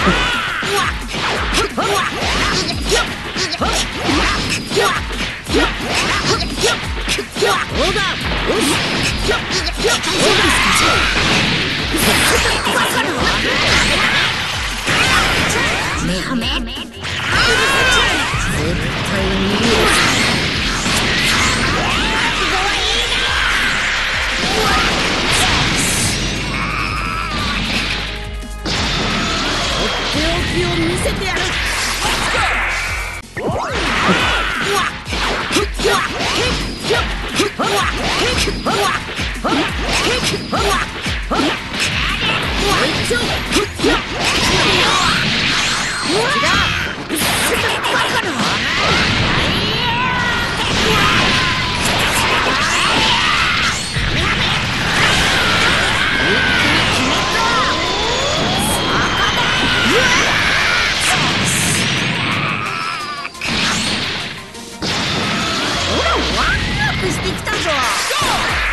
絶対を見せてやる。してきたぞ。